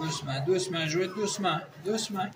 Doucement, doucement, jouez doucement, doucement.